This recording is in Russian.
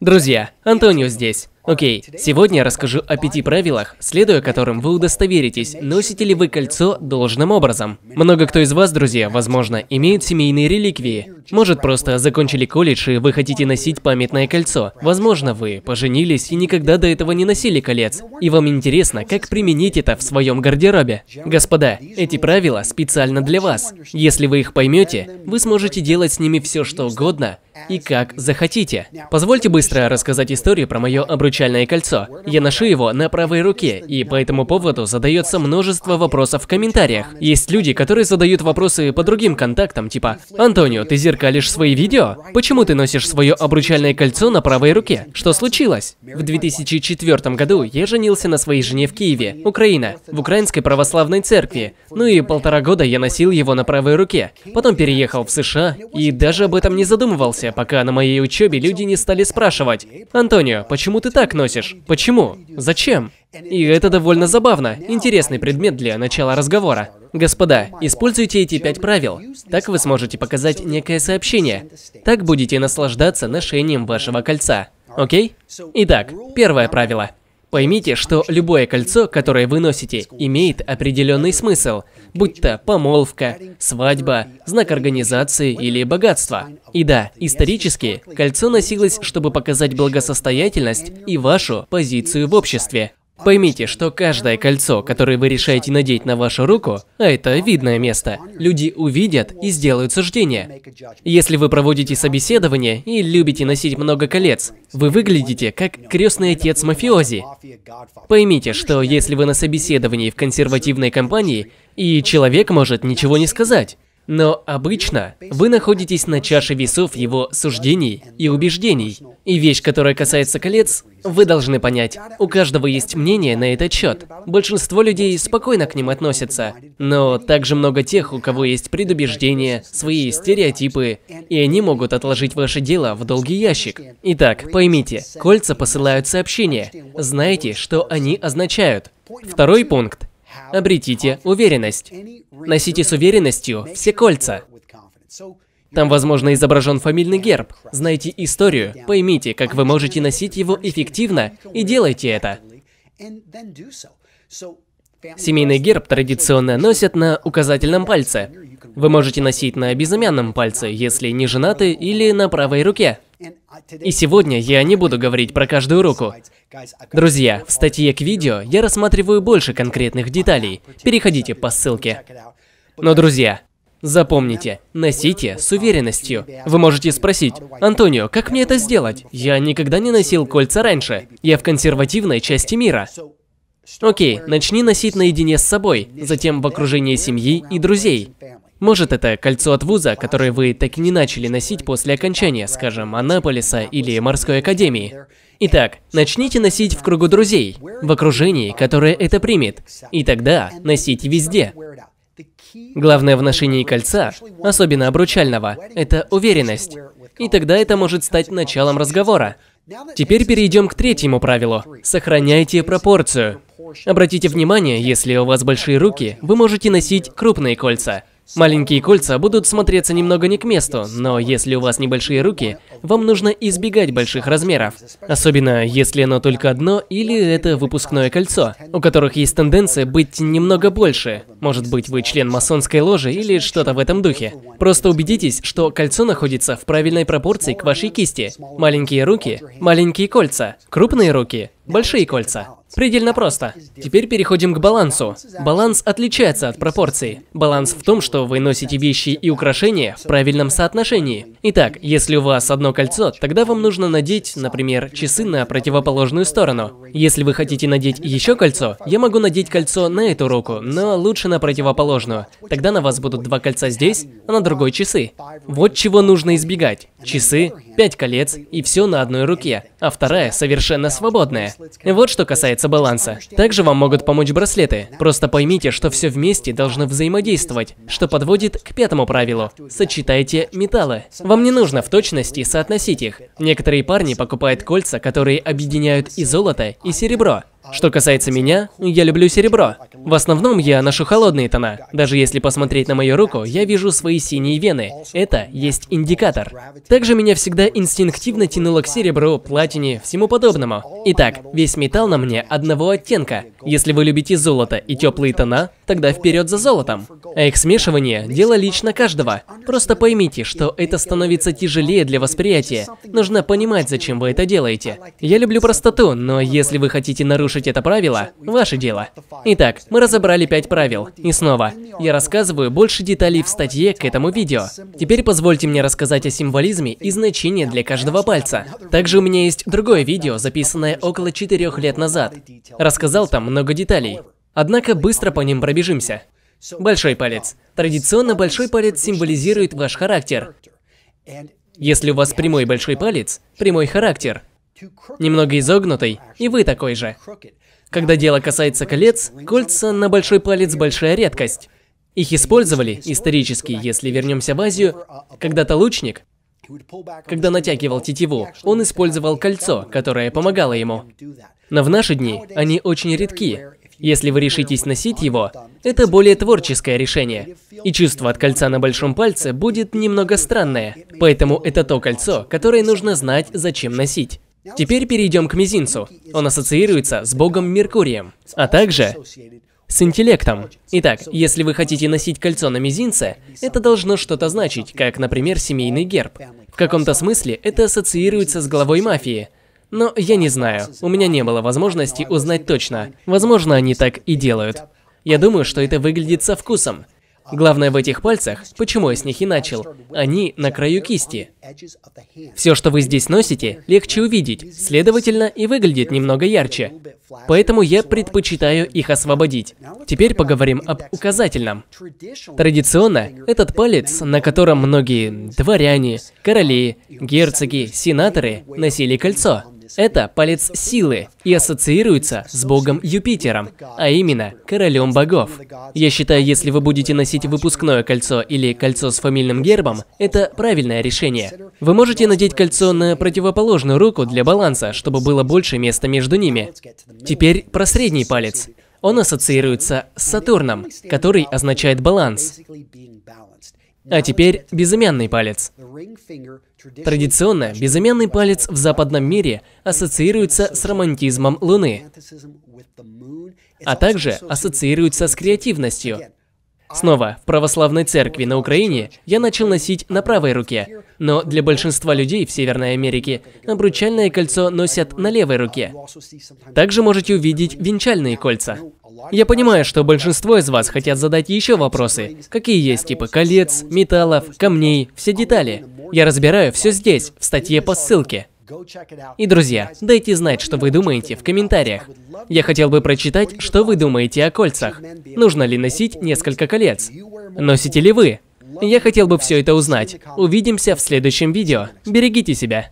Друзья, Антонио здесь. Окей, сегодня я расскажу о пяти правилах, следуя которым вы удостоверитесь, носите ли вы кольцо должным образом. Много кто из вас, друзья, возможно, имеют семейные реликвии. Может, просто закончили колледж и вы хотите носить памятное кольцо. Возможно, вы поженились и никогда до этого не носили колец. И вам интересно, как применить это в своем гардеробе. Господа, эти правила специально для вас. Если вы их поймете, вы сможете делать с ними все, что угодно, и как захотите. Позвольте быстро рассказать историю про мое обручальное кольцо. Я ношу его на правой руке, и по этому поводу задается множество вопросов в комментариях. Есть люди, которые задают вопросы по другим контактам, типа «Антонио, ты зеркалишь свои видео? Почему ты носишь свое обручальное кольцо на правой руке? Что случилось?» В 2004 году я женился на своей жене в Киеве, Украина, в Украинской православной церкви. Ну и полтора года я носил его на правой руке. Потом переехал в США и даже об этом не задумывался, пока на моей учебе люди не стали спрашивать, «Антонио, почему ты так носишь? Почему? Зачем?» И это довольно забавно, интересный предмет для начала разговора. Господа, используйте эти пять правил. Так вы сможете показать некое сообщение. Так будете наслаждаться ношением вашего кольца. Окей? Итак, первое правило. Поймите, что любое кольцо, которое вы носите, имеет определенный смысл, будь то помолвка, свадьба, знак организации или богатство. И да, исторически, кольцо носилось, чтобы показать благосостоятельность и вашу позицию в обществе. Поймите, что каждое кольцо, которое вы решаете надеть на вашу руку, а это видное место, люди увидят и сделают суждение. Если вы проводите собеседование и любите носить много колец, вы выглядите как крестный отец мафиози. Поймите, что если вы на собеседовании в консервативной компании, и человек может ничего не сказать, но обычно вы находитесь на чаше весов его суждений и убеждений. И вещь, которая касается колец, вы должны понять, у каждого есть мнение на этот счет. Большинство людей спокойно к ним относятся, но также много тех, у кого есть предубеждения, свои стереотипы, и они могут отложить ваше дело в долгий ящик. Итак, поймите, кольца посылают сообщения. Знаете, что они означают. Второй пункт. Обретите уверенность. Носите с уверенностью все кольца. Там, возможно, изображен фамильный герб. Знайте историю, поймите, как вы можете носить его эффективно, и делайте это. Семейный герб традиционно носят на указательном пальце. Вы можете носить на безымянном пальце, если не женаты, или на правой руке. И сегодня я не буду говорить про каждую руку. Друзья, в статье к видео я рассматриваю больше конкретных деталей. Переходите по ссылке. Но, друзья, запомните, носите с уверенностью. Вы можете спросить, Антонио, как мне это сделать? Я никогда не носил кольца раньше. Я в консервативной части мира. Окей, начни носить наедине с собой, затем в окружении семьи и друзей. Может, это кольцо от вуза, которое вы так и не начали носить после окончания, скажем, Анаполиса или морской академии. Итак, начните носить в кругу друзей, в окружении, которое это примет. И тогда носите везде. Главное в ношении кольца, особенно обручального, это уверенность. И тогда это может стать началом разговора. Теперь перейдем к третьему правилу. Сохраняйте пропорцию. Обратите внимание, если у вас большие руки, вы можете носить крупные кольца. Маленькие кольца будут смотреться немного не к месту, но если у вас небольшие руки, вам нужно избегать больших размеров. Особенно, если оно только одно или это выпускное кольцо, у которых есть тенденция быть немного больше. Может быть, вы член масонской ложи или что-то в этом духе. Просто убедитесь, что кольцо находится в правильной пропорции к вашей кисти. Маленькие руки – маленькие кольца, крупные руки – большие кольца. Предельно просто. Теперь переходим к балансу. Баланс отличается от пропорций. Баланс в том, что вы носите вещи и украшения в правильном соотношении. Итак, если у вас одно кольцо, тогда вам нужно надеть, например, часы на противоположную сторону. Если вы хотите надеть еще кольцо, я могу надеть кольцо на эту руку, но лучше на противоположную. Тогда на вас будут два кольца здесь, а на другой часы. Вот чего нужно избегать. Часы, пять колец и все на одной руке, а вторая совершенно свободная. Вот что касается баланса. Также вам могут помочь браслеты. Просто поймите, что все вместе должно взаимодействовать, что подводит к пятому правилу. Сочетайте металлы. Вам не нужно в точности соотносить их. Некоторые парни покупают кольца, которые объединяют и золото, и серебро. Что касается меня, я люблю серебро. В основном я ношу холодные тона. Даже если посмотреть на мою руку, я вижу свои синие вены. Это есть индикатор. Также меня всегда инстинктивно тянуло к серебру, платине, всему подобному. Итак, весь металл на мне одного оттенка. Если вы любите золото и теплые тона, тогда вперед за золотом. А их смешивание – дело лично каждого. Просто поймите, что это становится тяжелее для восприятия. Нужно понимать, зачем вы это делаете. Я люблю простоту, но если вы хотите нарушить это правило, ваше дело. Итак, мы разобрали пять правил. И снова, я рассказываю больше деталей в статье к этому видео. Теперь позвольте мне рассказать о символизме и значении для каждого пальца. Также у меня есть другое видео, записанное около четырех лет назад. Рассказал там много деталей. Однако быстро по ним пробежимся. Большой палец. Традиционно большой палец символизирует ваш характер. Если у вас прямой большой палец, прямой характер. Немного изогнутый, и вы такой же. Когда дело касается колец, кольца на большой палец большая редкость. Их использовали исторически, если вернемся в Азию, когда-то лучник, когда натягивал тетиву, он использовал кольцо, которое помогало ему. Но в наши дни они очень редки, если вы решитесь носить его, это более творческое решение. И чувство от кольца на большом пальце будет немного странное. Поэтому это то кольцо, которое нужно знать, зачем носить. Теперь перейдем к мизинцу. Он ассоциируется с богом Меркурием, а также с интеллектом. Итак, если вы хотите носить кольцо на мизинце, это должно что-то значить, как, например, семейный герб. В каком-то смысле это ассоциируется с главой мафии – но я не знаю, у меня не было возможности узнать точно. Возможно, они так и делают. Я думаю, что это выглядит со вкусом. Главное в этих пальцах, почему я с них и начал, они на краю кисти. Все, что вы здесь носите, легче увидеть, следовательно, и выглядит немного ярче. Поэтому я предпочитаю их освободить. Теперь поговорим об указательном. Традиционно, этот палец, на котором многие дворяне, короли, герцоги, сенаторы носили кольцо. Это палец силы и ассоциируется с богом Юпитером, а именно королем богов. Я считаю, если вы будете носить выпускное кольцо или кольцо с фамильным гербом, это правильное решение. Вы можете надеть кольцо на противоположную руку для баланса, чтобы было больше места между ними. Теперь про средний палец. Он ассоциируется с Сатурном, который означает баланс. А теперь безымянный палец. Традиционно безымянный палец в западном мире ассоциируется с романтизмом Луны, а также ассоциируется с креативностью. Снова, в православной церкви на Украине я начал носить на правой руке, но для большинства людей в Северной Америке обручальное кольцо носят на левой руке. Также можете увидеть венчальные кольца. Я понимаю, что большинство из вас хотят задать еще вопросы. Какие есть типы колец, металлов, камней, все детали. Я разбираю все здесь, в статье по ссылке. И, друзья, дайте знать, что вы думаете в комментариях. Я хотел бы прочитать, что вы думаете о кольцах. Нужно ли носить несколько колец? Носите ли вы? Я хотел бы все это узнать. Увидимся в следующем видео. Берегите себя.